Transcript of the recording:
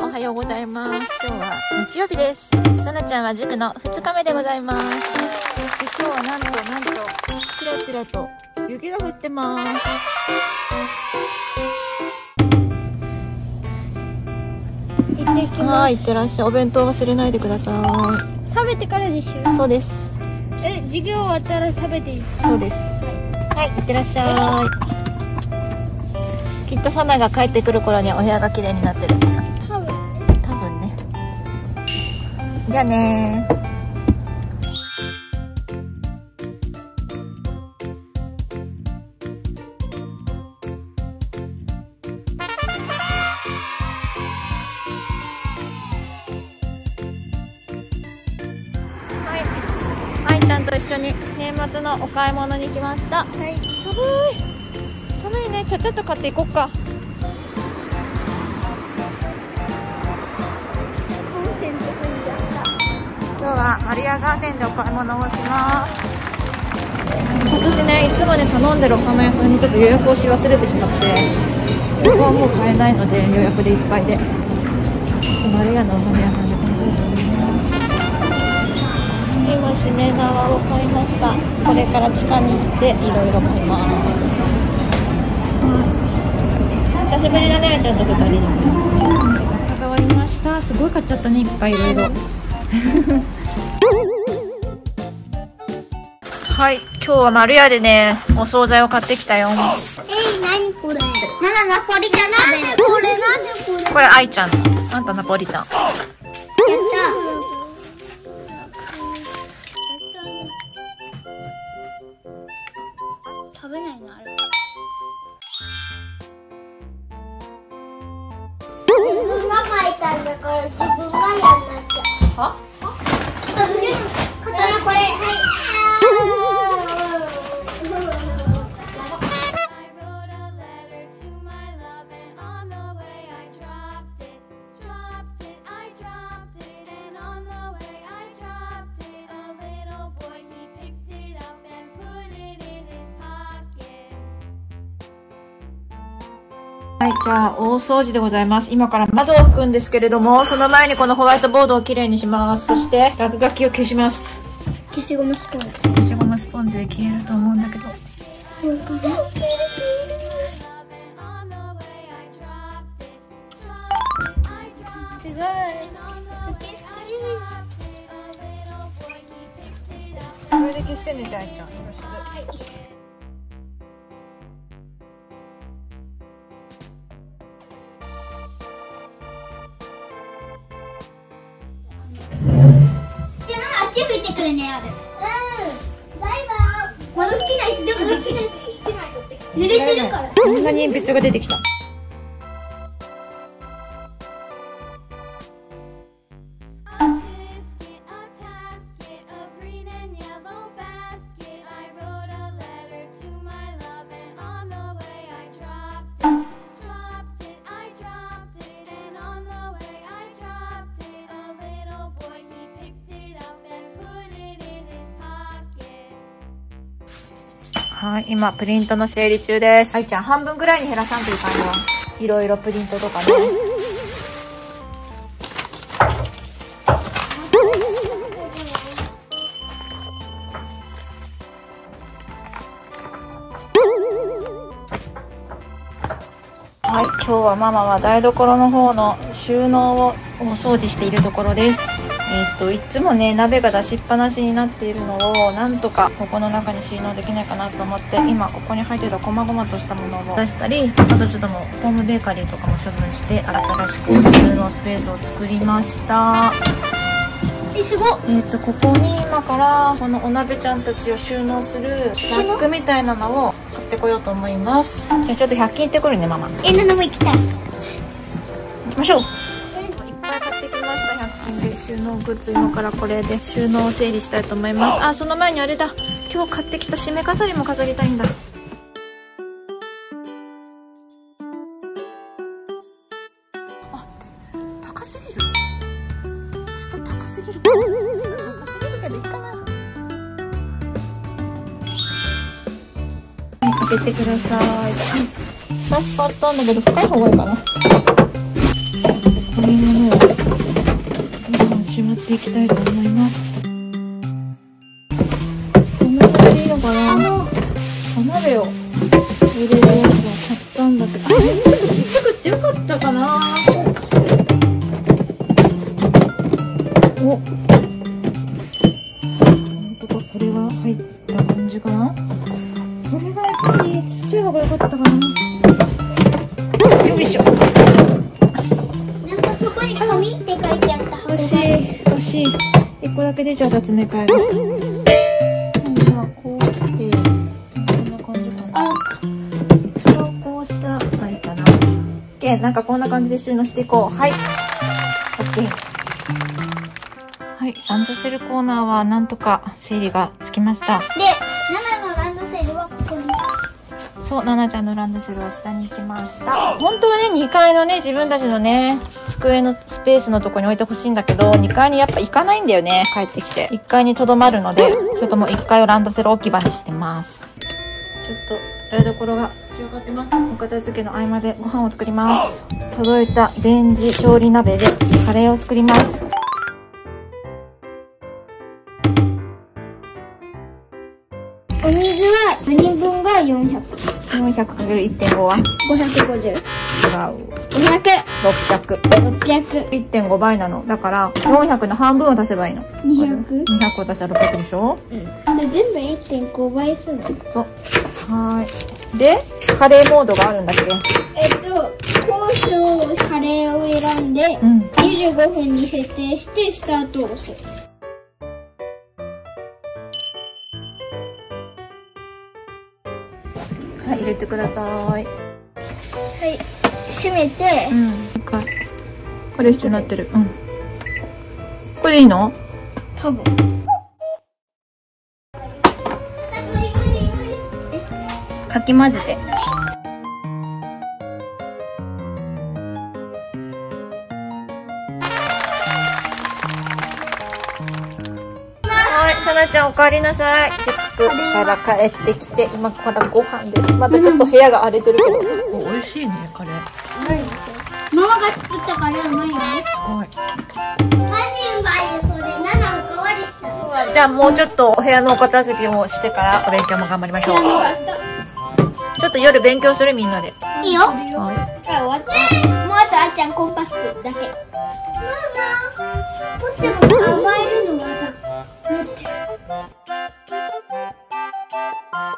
はおはようございます今日は日曜日ですさなちゃんは塾の2日目でございますで今日はなんとなんとちらちらと雪が降ってますはい、いってらっしゃい。お弁当忘れないでくださす食べてからでしょ？い。そうです。え授業終わったら食べていい？そうです。はい、いってらっしゃい。きっとサナが帰ってくる頃にはお部屋が綺麗になってる。じゃあね。はい。愛ちゃんと一緒に年末のお買い物に来ました。はい。寒い。寒いね。ちゃちゃっと買っていこっかはマリアガーデンでお買い物をします。今年ねいつもね頼んでるお花屋さんにちょっと予約をし忘れてしまってそこはもう買えないので予約でいっぱいでマリアのお花屋さんで買いたいと思います。今しめ縄を買いました。これから地下に行っていろいろ買います。久しぶりだねちゃんと二人で関わりました。すごい買っちゃった。ねいっぱいいろいろはい今日は丸屋でねお惣菜を買ってきたよ。たえー、何これ？ななナポリタン。なんでこれ？なんでこれ？やっこれ愛ちゃん。あんたナポリタン。た。食べないのあれ。自分が巻いたんだから自分がやんなきゃ。は？刀これはいはいじゃあ大掃除でございます。今から窓を拭くんですけれどもその前にこのホワイトボードをきれいにします。そして落書きを消します。消しゴムスポンジ。消しゴムスポンジで消えると思うんだけど。す.ごい.これで消してねじゃあ愛ちゃんてくるねある。うん。バイバイ。窓拭きないつでもできる。一枚取って濡れてるから。こんなに鉛筆が出てきたはい今プリントの整理中です愛ちゃん半分ぐらいに減らさんといかんよいろいろプリントとかねはい、今日はママは台所の方の収納をお掃除しているところです。えっ、と、いつもね、鍋が出しっぱなしになっているのを、なんとかここの中に収納できないかなと思って、今ここに入ってた細々としたものを出したり、あとちょっともうホームベーカリーとかも処分して、新しく収納スペースを作りました。えすごっえっ、と、ここに今から、このお鍋ちゃんたちを収納するラックみたいなのを買ってこようと思います。じゃあちょっと100均行ってくるね、ママ。えななも行きたい行きましょういっぱい買ってきました。100均で収納グッズ今からこれで収納を整理したいと思います。あ。その前にあれだ。今日買ってきた締め飾りも飾りたいんだ。あ高すぎる。ちょっと高すぎる。かなちょっと高すぎるけどいいかな。はいかけてください。2つ買ったんだけど深い方がいいかなっていきたいと思います。こんな感じでいいのかなお鍋を入れるやつを買ったんだけどあれちょっとちっちゃくってよかったかな。おしい一個だけ出ちゃった詰め替えが今こう来てこんな感じかな。あこうしたらいいかな。OK なんかこんな感じで収納していこう。はい。OK はいランドセルコーナーはなんとか整理がつきました。で7のランドセルはここに。そう、ななちゃんのランドセルは下に行きました。本当はね、2階のね、自分たちのね、机のスペースのとこに置いてほしいんだけど、2階にやっぱ行かないんだよね、帰ってきて。1階に留まるので、ちょっともう1階をランドセル置き場にしてます。ちょっと、台所が散らかってます。お片付けの合間でご飯を作ります。届いたレンジ調理鍋でカレーを作ります。お水は4人分が400 400×1.5 は？550違う。500 600。600 1.5倍なの。だから、400の半分を足せばいいの。200 200を足したら600でしょうんで全部1.5倍するのそう。はい。で、カレーモードがあるんだっけえっと高所カレーを選んでうん。25分に設定してスタートを押すはい、入れてください。はい閉めてうん。一回。これ一緒になってる。うん。これでいいの？多分かき混ぜてはい、さなちゃんお帰りなさい。塾から帰ってきて、今からご飯です。またちょっと部屋が荒れてるけど。お、美味しいね、カレー。ママが作ったカレーうまい。よねすごい。マジうまい。よそれ7おかわりしたじゃあもうちょっとお部屋のお片付けもしてからお勉強も頑張りましょう。ちょっと夜勉強するみんなで。い。い。よはい。じゃあ終わったもうあとあっちゃんコンパスだけママこっちも甘えるのはさ待って「